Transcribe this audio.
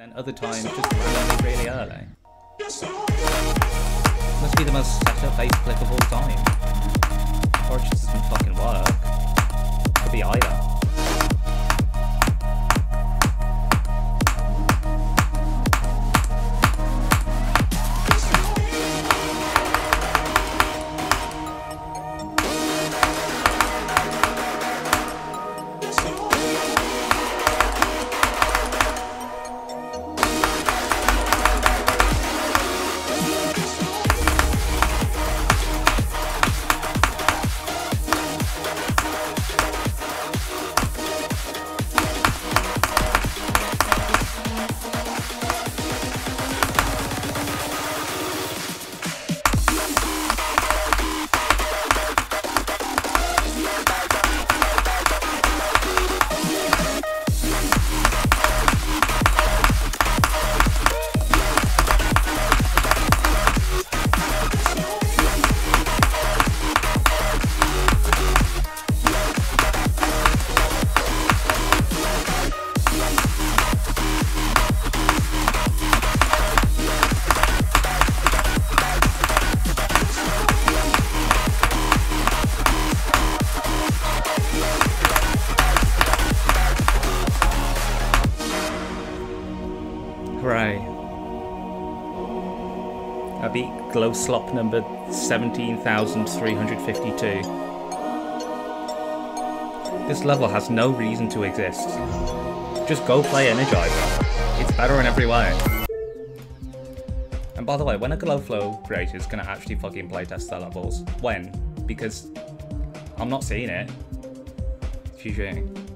and then other times just really early. Must be the most setup based click of all time. Hooray. I beat Glow Slop number 17,352. This level has no reason to exist. Just go play Energizer. It's better in every way. And by the way, when a Glowflow creator is gonna actually fucking playtest their levels? When? Because I'm not seeing it. Fujing.